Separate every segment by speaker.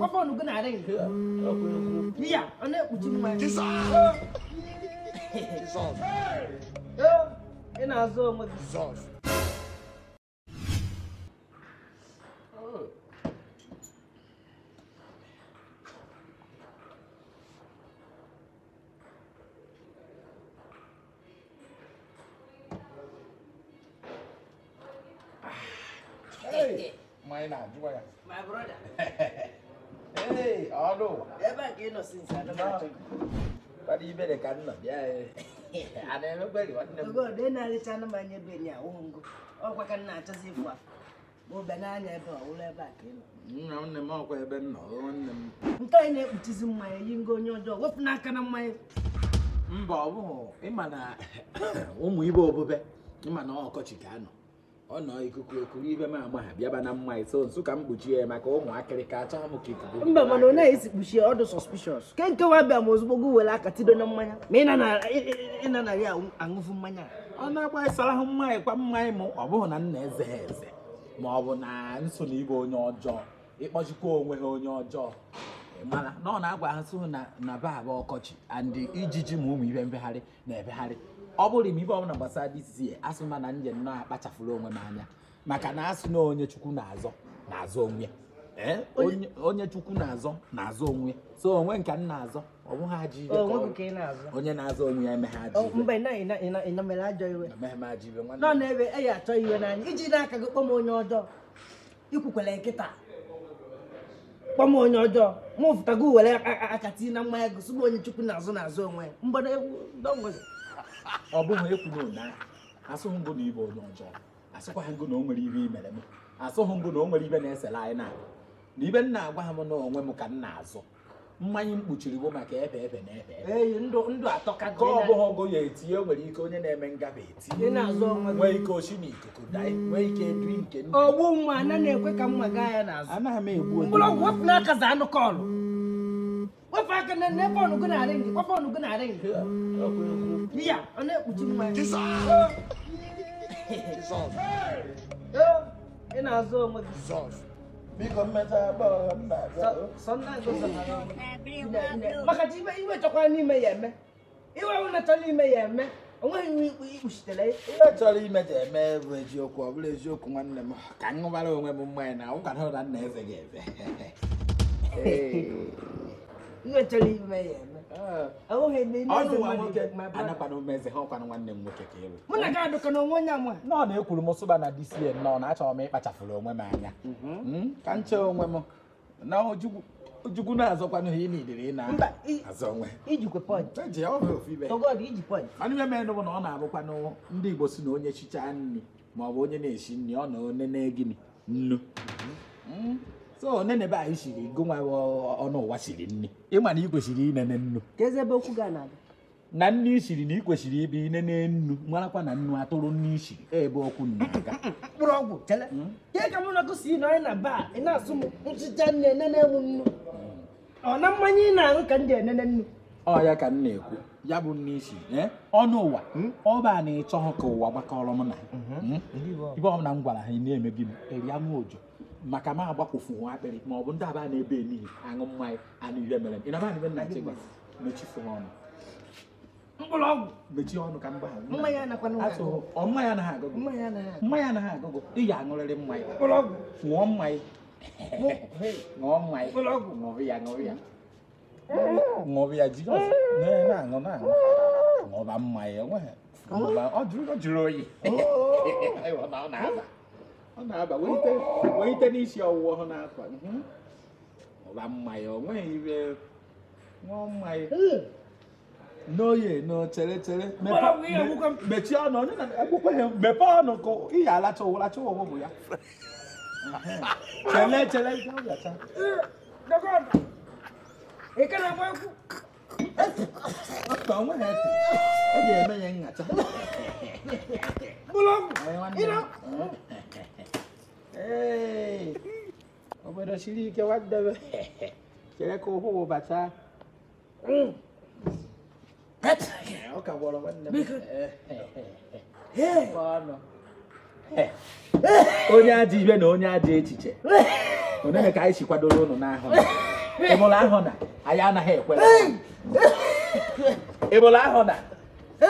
Speaker 1: 아빠 누구 나래 그 이야 안에 웃지 마
Speaker 2: 지사 지사 에 나서 뭐 지사 Hey,
Speaker 1: my name,
Speaker 2: my brother. Ọdụ
Speaker 1: ebe a ka ị nọ since ana m achọ gị
Speaker 2: kpara ibere ka nna bịa a na-emekweri nwanne m
Speaker 1: ogo dị na-arịcha anụ m anya ebe enyi ahụhụ ngụ ọkwa ka m na-achọzi ịfụ afụ ma ụbịa n'anya ebe a ụlọ ebe a ka ị nọ
Speaker 2: nna nne m ọkwa ebe m nọ nwanne m
Speaker 1: nke anyị na-ekpuchizi mmanya yi ngo onye ọjọọ wepụ n'aka na mmanya
Speaker 2: mba ọ bụghị ịma na ụmụ ibe obube ịma na ọkọchị ka anọ ọ nọ ikuku ekuru ibe m ha bịaba na mmanya so nso ka m kpuchie ya maka ụmụ akịrịka achọghị m ka ikuku.
Speaker 1: Mba mana ọ naghị esi kpuchie ọdụ suspicious. Ke nke wa bịa ma ozugbo gị were aka tido na mmanya. Ma ị na-anaghị aṅụfu mmanya
Speaker 2: ọ na-agba ịsara ahụ mmanya kwa mmanya m ọ bụghị na nna eze ha eze. Ma ọ bụ na nso na ibe onye ọjọọ ịkpọchikwa onwe ha onye ọjọọ. Ị mara na ọ na-agwa ha sụ na na ba abụ ọkọchị and ijiji ma ụmụ ibe mbegharị na-ebegharị. Ọ bụrụ ma ibe ọbụla gbasara dịzie asụ ma na nje nnọọ akpachafuru onwe m anya maka na asụ na onye chukwu na-azọ na-azọ onwe onye- chukwu na-azọ na-azọ onwe so onwe nka m na-azọ ọ bụghị ajọ onye na-azọ onwe ya emeghe ajọ
Speaker 1: iwe.
Speaker 2: M
Speaker 1: nọ
Speaker 2: m.
Speaker 1: na-ebe eyi achọ iwe n'anya iji n'aka gị kpọm onye ọjọọ. Ikwukwele nkịta. Kpọm onye ọjọọ. Mụ fụtago were aka- aka- aka tii na mmanya gị sụgbu onye chukwu na-azụ na-azụ onwe ya. Mgbada egwu dọngwere
Speaker 2: ọ bụghị ekwu na asụghị ngụ na ibe onye ọjọọ. Asụkwaghị ngụ na o nwere ibe imere m. Asụghị ngụ na o nwere ibe na-esela anyị na na ibe m na-agwa ha m na onwe m ka m na-azụ. Mmanya m kpuchiri bụ maka ebe ebe na ebe ebe.
Speaker 1: Ndụ atọ ka
Speaker 2: ọ bụghị ọgụ ya etinye nwere ike onye na-eme ngaba etinye nwee ike oshi na ikuku daị nwee ike duri nke
Speaker 1: ogbu mma ana na-ekwe ka mma gaa ya n'azụ.
Speaker 2: Anaghị m egbu
Speaker 1: mkpụrụ ọgwụ n'aka za anụ kọlụ Wafaka na nepo nukuna rengi. Wapo nukuna rengi. Yeah, ane uchumwe. Kisa. Kisa. Ina zo mo. Kisa.
Speaker 2: Biko mmeta
Speaker 1: ba mba. Sonda zo sana. Makajiba iwe tokwa ni me yeme. Iwe unatali me yeme. onweghị ihe ikpuchitere
Speaker 2: ihe chọrọ ime ji eme bụ eziokwu ọ bụla eziokwu nwanne m ka m ṅụbara onwe m mmanya na ụkara ụra nna eze ga-ebe
Speaker 1: iwe chọrọ ime ya eme. Ahụghị eme ime
Speaker 2: ọnụ nwa nwoke anakwana ume eze ha ọkwana nwanne m nwoke ka ịrụ
Speaker 1: mụ na gị adụka na onwe onye ama
Speaker 2: nọọ na ekwuru m sụba na DCA nnọọ na achọrọ m ịkpachafụrụ onwe m anya. Mm, ka m chee onwe m. Na ojugwu na-azọkwanụ ha ị nidiri ị na-azọ onwe. anụ ihe mere bụ na ọ na-abụkwanụ ndị Igbo si na onye chichaa nri ma ọ bụ onye na-esi nri ọ na onene gịnị? Nnu. So onene be anyị siri gụnwa ọnụ ụwa siri nri ịma na ị kwesịrị inene nnu.
Speaker 1: Ka eze ebe okwu ga na-abịa
Speaker 2: na nnu isiri na ị kwesịrị ibe inene nnu marakwa na nnu atụrụ nnu isiri ebe okwu na-aga
Speaker 1: mkpụrụ ọgwụ chele. Ihe ka mụ na gosi na onye na baa ị na-asụ m nchicha nne enene m nnu. Ọ na mmanya ị na-aṅụ ka m ji enene nnu?
Speaker 2: Ọ ya ka m na-ekwu ya bụ nnu isi eh, ọnụ ụwa ọ bụ a na ịchọghị ka ụwa gbakọrọ m na. Mm? ibe ọbụla m gwara ha ị na-eme gị eri anwụ ojo. Maka ma agbakwofu nwa akpịrị ma ọ bụ ndị aba na-ebe n'ihi aṅụ mmanya anụ ihe mere. Ị na-aba n'ibe nna chi gwa mechifu ọnụ.
Speaker 1: Mkpụrụ ọgwụ?
Speaker 2: Mechie ọnụ ka m gwa ha.
Speaker 1: Mmanya
Speaker 2: anaghị agụgụ.
Speaker 1: Mmanya anaghị
Speaker 2: agụgụ. Ị ga-aṅụrịrị mmanya.
Speaker 1: Mkpụrụ ọgwụ?
Speaker 2: Ṅụọ mmanya. Ṅụọ mmanya.
Speaker 1: Mkpụrụ ọgwụ.
Speaker 2: ṅụrụ ya ṅụrụ ya. Ṅụrụ ya jiri ọzọ. Na- na-aṅụ na-aṅụ ṅụba mmanya ọ jụrụ oyi. Ọ na- ọ na-aba welite n'isi ọwụwa ọ na-akwa ọba mmanya o nweghị ibe ṅụọ mmanya n'oye
Speaker 1: n'ocherechere
Speaker 2: mechie ọnụ onye na-ekpukwe ha mepee ọnụ ka ihe alacha ụwa lacha ụwa bụ ya chele chele ihe ọ gacha Mba onwe ha ete, ọ ga-eme ya nhacha. Bụlọgwụ,
Speaker 1: ị na
Speaker 2: ọgbọdọ sí rí ike wá dẹbẹ ṣẹlẹ̀ kó owó bàtà ọkà wọrọ
Speaker 1: wá
Speaker 2: dẹbẹ onye adị iwe na onye adị echiche onye ka anyị si kwadoro unu n'ahụ ịmụrụ ahụ na anyị anaghị ekwere ịmụrụ ahụ na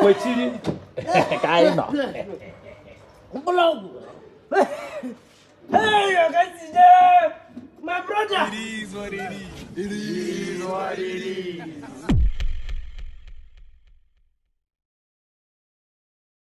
Speaker 2: kwechiri ka anyị nọ
Speaker 1: mkpụrụ 哎呀赶紧的